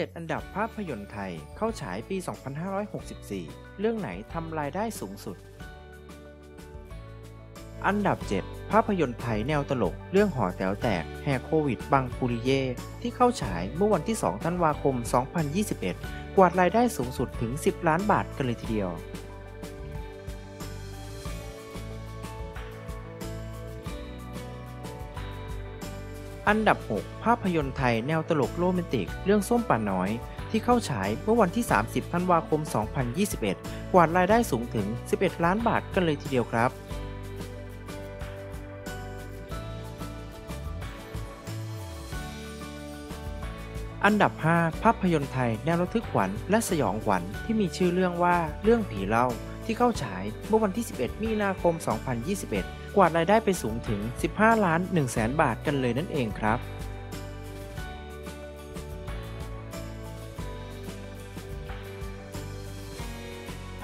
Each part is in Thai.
7 อันดับภาพยนตร์ไทยเข้าฉายปี 2564 เรื่องไหนทำรายได้สูงสุด อันดับ 7 ภาพยนตร์ไทยแนวตลก เรื่องหอแถวแตกแหกโควิด บังปุริเย่ที่เข้าฉายเมื่อวันที่ 2 ธันวาคม 2021 กวาดรายได้สูงสุดถึง 10 ล้านบาทกันเลยทีเดียว อันดับ 6 ภาพยนตร์ไทยแนวตลกโรแมนติก เรื่องส้มป่าน้อย ที่เข้าฉายเมื่อวันที่ 30 ธันวาคม 2021 กวาดรายได้สูงถึง 11 ล้านบาทกันเลยทีเดียวครับ อันดับ 5 ภาพยนตร์ไทยแนวระทึกขวัญและสยองขวัญที่มีชื่อเรื่องว่าเรื่องผีเล่า ที่เข้าฉายเมื่อวันที่ 11 มีนาคม 2021 กวาดรายได้ไปสูงถึง 15 ล้าน1แสนบาทกันเลยนั่นเองครับ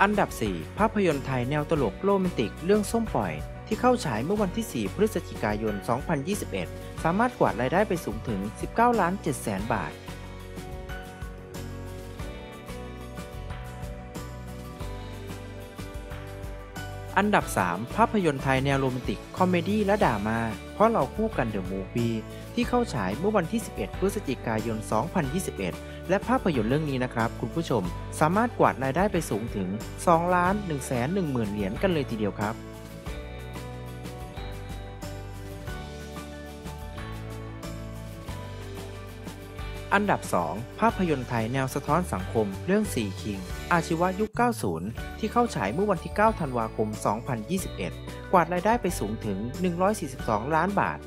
อันดับ 4 ภาพยนตร์ไทยแนวตลกโรแมนติกเรื่องส้มปล่อย ที่เข้าฉายเมื่อวันที่ 4 พฤศจิกายน 2021 สามารถกวาดรายได้ไปสูงถึง 19 ล้าน7แสนบาท อันดับ 3 ภาพยนตร์ไทยแนวโรแมนติก comedy และดราม่าเพราะเราคู่กัน The Movie ที่เข้าฉายเมื่อวันที่ 11 พฤศจิกายน 2021 และภาพยนตร์เรื่องนี้นะครับ คุณผู้ชมสามารถกวาดรายได้ไปสูงถึง 2 ล้าน 1 1 0 0 0 0 เหรียญกันเลยทีเดียวครับ อันดับ 2 ภาพยนตร์ไทยแนวสะท้อนสังคม เรื่องสี่ Kings อาชีวะยุค 90 ที่เข้าฉายเมื่อวันที่ 9 ธันวาคม 2021 กวาดรายได้ไปสูงถึง 142 ล้านบาท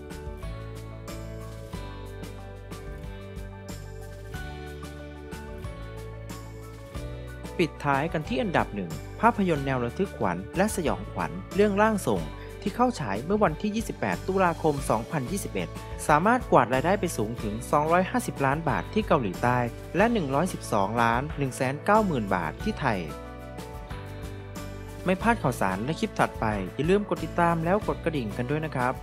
ปิดท้ายกันที่อันดับหนึ่งภาพยนตร์แนวระทึกขวัญและสยองขวัญเรื่องร่างทรง ที่เข้าฉายเมื่อวันที่ 28 ตุลาคม 2021 สามารถกวาดรายได้ไปสูงถึง 250 ล้านบาทที่เกาหลีใต้ และ 112 ล้าน 190,000 บาทที่ไทย ไม่พลาดข่าวสารและคลิปถัดไป อย่าลืมกดติดตามแล้วกดกระดิ่งกันด้วยนะครับ